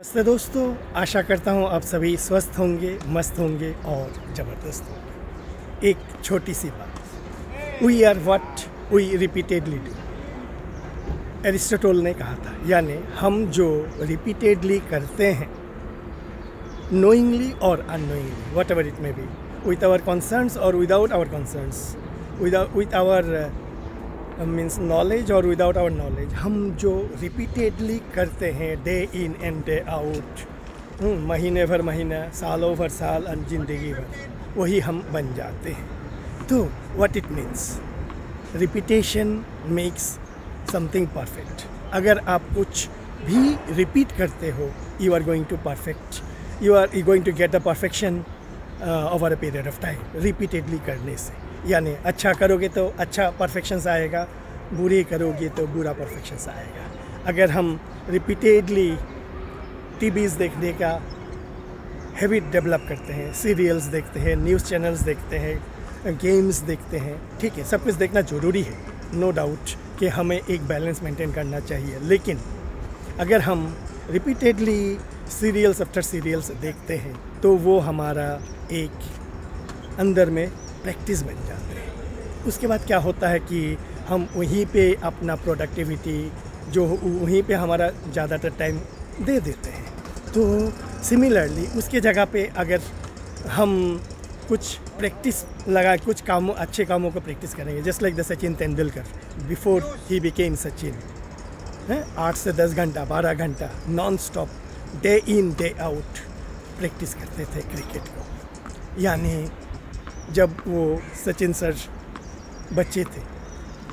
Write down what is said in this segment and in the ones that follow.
नमस्ते दोस्तों, आशा करता हूँ आप सभी स्वस्थ होंगे, मस्त होंगे और ज़बरदस्त होंगे। एक छोटी सी बात। We are what we repeatedly do Aristotle ने कहा था, यानी हम जो रिपीटेडली करते हैं नोइंगली और unknowingly whatever it may be with our concerns और without our concerns with our means knowledge और विदाउट आवर नॉलेज हम जो रिपीटेडली करते हैं day in and day out महीने भर महीना, सालों भर साल और ज़िंदगी भर, वही हम बन जाते हैं। तो what it means repetition makes something perfect अगर आप कुछ भी रिपीट करते हो you are going to perfect you are you going to get the perfection over a period of time repeatedly करने से। यानी अच्छा करोगे तो अच्छा परफेक्शंस आएगा, बुरी करोगे तो बुरा परफेक्शंस आएगा। अगर हम रिपीटेडली टीवीज़ देखने का हैबिट डेवलप करते हैं सीरियल्स देखते हैं न्यूज़ चैनल्स देखते हैं गेम्स देखते हैं, ठीक है, सब कुछ देखना ज़रूरी है। नो no डाउट कि हमें एक बैलेंस मेंटेन करना चाहिए। लेकिन अगर हम रिपीटेडली सीरियल्स आफ्टर सीरियल्स देखते हैं तो वो हमारा एक अंदर में प्रैक्टिस बन जाते हैं। उसके बाद क्या होता है कि हम वहीं पे अपना प्रोडक्टिविटी जो वहीं पे हमारा ज़्यादातर टाइम दे देते हैं। तो सिमिलरली उसके जगह पे अगर हम कुछ प्रैक्टिस लगा, कुछ कामों, अच्छे कामों को प्रैक्टिस करेंगे just like the Sachin Tendulkar before he became Sachin है? आठ से दस घंटा, बारह घंटा non stop day in day out practice करते थे क्रिकेट को। यानी जब वो सचिन सर बच्चे थे,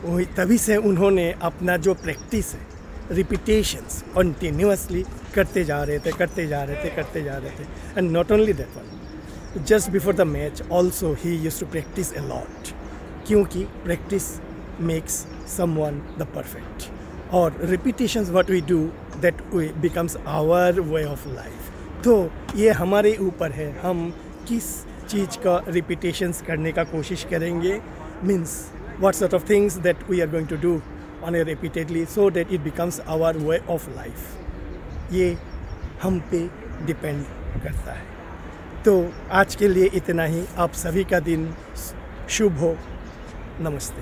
वही तभी से उन्होंने अपना जो प्रैक्टिस है रिपीटेशंस कंटिन्यूसली करते जा रहे थे, करते जा रहे थे, करते जा रहे थे। And not only that one just before the match also he used to practice a lot क्योंकि practice makes someone the perfect और repetitions what we do that becomes our way of life तो ये हमारे ऊपर है, हम किस चीज़ का रिपीटेशन करने का कोशिश करेंगे। Means what sort of things that we are going to do on a repeatedly so that it becomes our way of life ये हम पे डिपेंड करता है। तो आज के लिए इतना ही। आप सभी का दिन शुभ हो। नमस्ते।